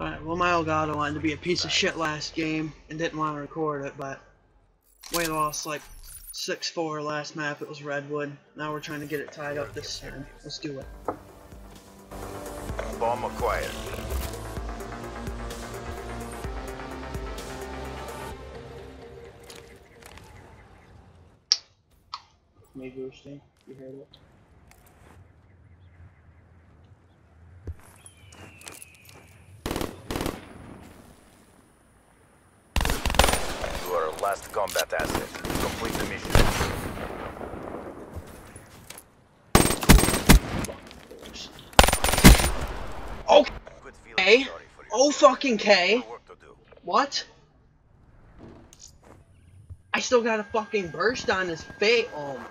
Alright, well my Elgato wanted to be a piece of shit last game and didn't want to record it, but we lost like 6-4 last map, it was Redwood. Now we're trying to get it tied up this turn. Let's do it. Bomb acquired. Maybe we're staying. You heard it. Last combat asset. Complete the mission. Oh, Good feeling. Hey. Sorry for your oh fucking K. More work to do. What? I still got a fucking burst on his face. Oh my.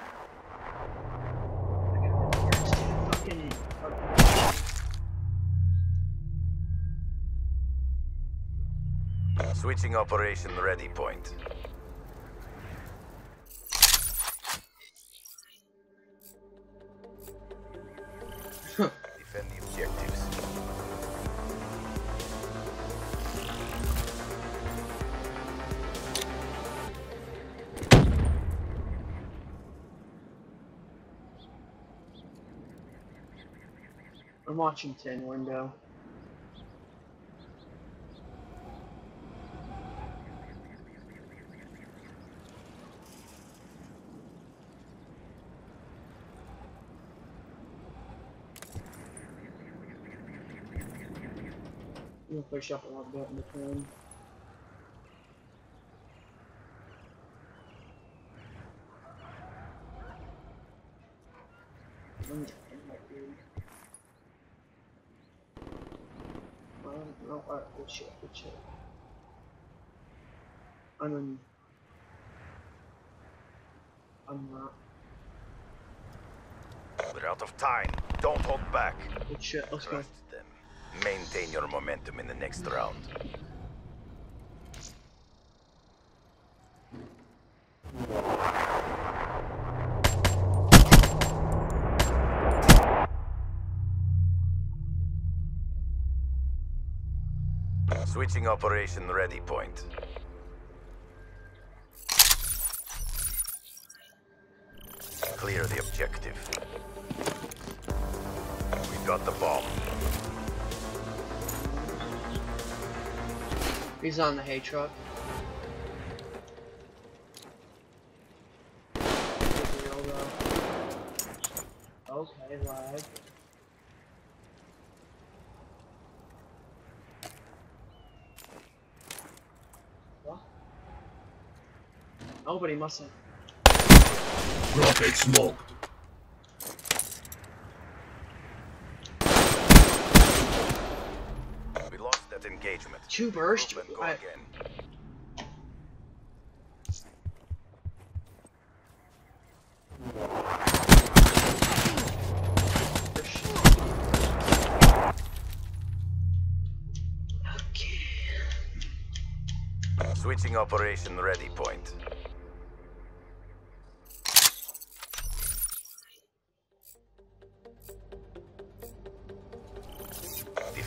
Switching operation ready point. Watching 10 window. I'm gonna push up a little bit in. Mm, it might be- Well, no, alright, good shit, good shit. I'm in. I'm not. We're out of time. Don't hold back. Good shit, let's go. Trust them. Maintain your momentum in the next round. Switching operation ready point. Clear the objective. We've got the bomb. He's on the hay truck. Okay, lag. What? Nobody must have. Rocket smoked. We lost that engagement. Two burst? Movement, go I, again. okay. Switching operation ready point.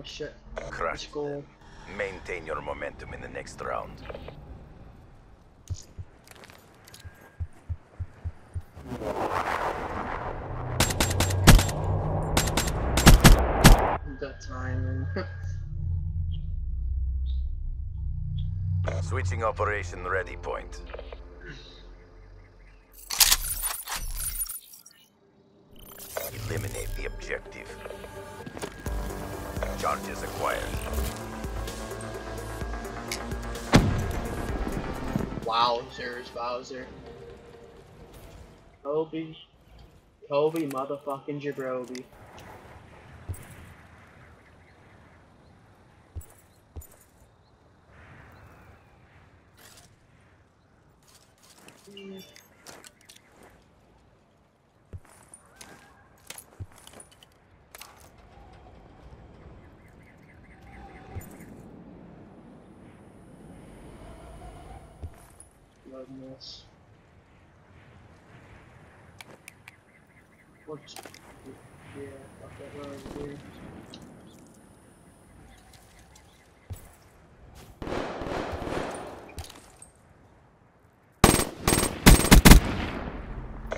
Oh shit. Crush Let's go. them. Maintain your momentum in the next round. The timing. Switching operation ready point. Eliminate the objective is acquired. Wowzers, Bowser. Toby. Toby motherfucking Jabrobi. Mm. Goodness. What's yeah, fuck that road over here.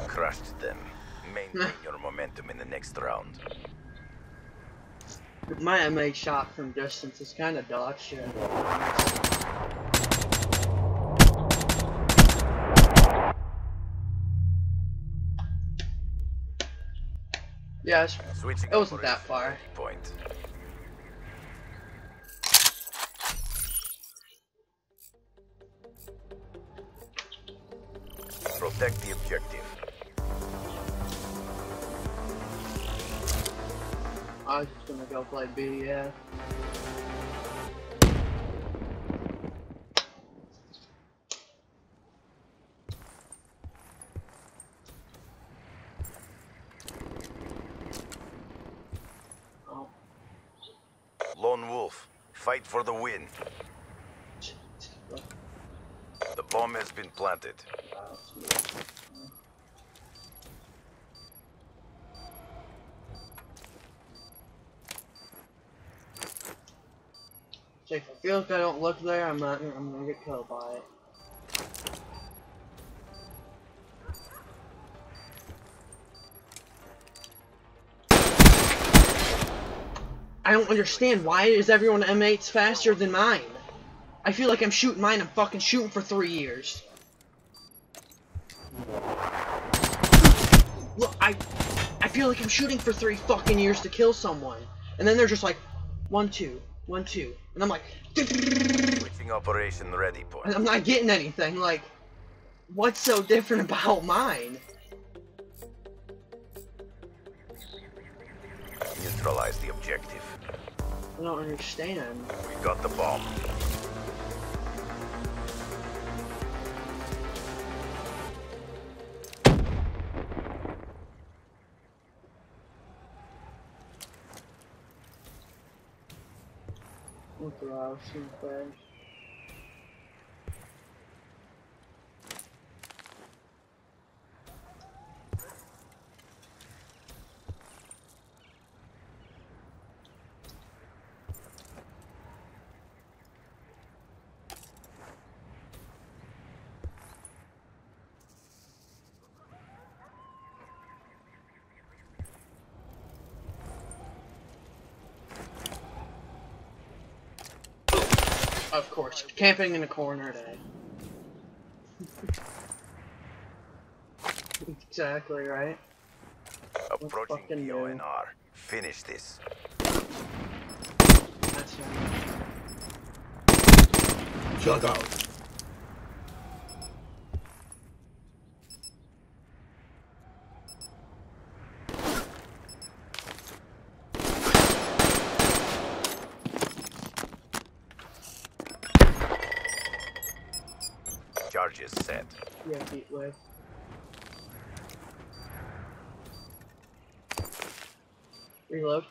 Crushed them. Maintain your momentum in the next round. My MA shot from distance is kind of dog shit. Yeah, It wasn't that far. Point. Protect the objective. I was just gonna go play B, yeah. Fight for the win. The bomb has been planted. So if I feel like I don't look there, I'm not. I'm gonna get killed by it. I don't understand why is everyone M8s faster than mine? I feel like I'm shooting mine. I'm fucking shooting for three years. Look, I, I feel like I'm shooting for three fucking years to kill someone, and then they're just like, one two, one two, and I'm like, Switching operation ready point. and. I'm not getting anything. Like, what's so different about mine? Neutralize the objective. I don't understand. We got the bomb. What the hell? Some Of course, camping in a corner day. exactly right. Approaching the? ONR. Finish this. That's right. Shut out. Charges set. Yeah, heat wave. Reload.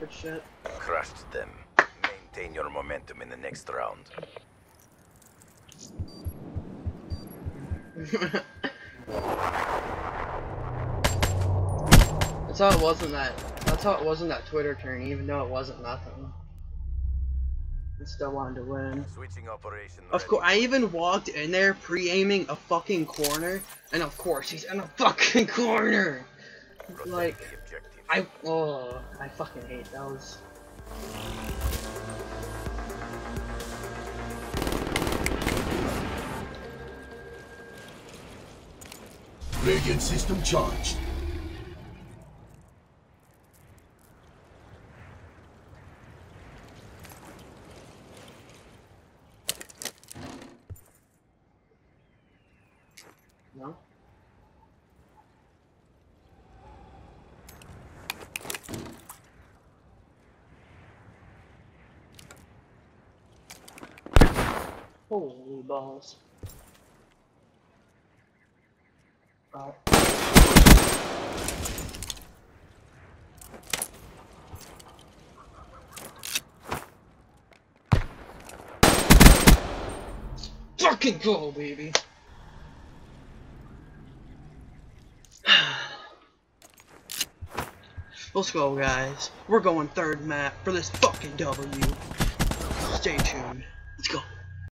Good shit. Crushed them. Maintain your momentum in the next round. That's how it wasn't that. That's how it wasn't that Twitter turn, even though it wasn't nothing. I still wanted to win. Switching operation Of course, I even walked in there pre-aiming a fucking corner, and of course he's in a fucking corner. Protect like. I oh, I fucking hate those. Radiant system charged. Holy balls. Alright. Fucking go, baby! Let's go, guys. We're going third map for this fucking W. Stay tuned. Let's go.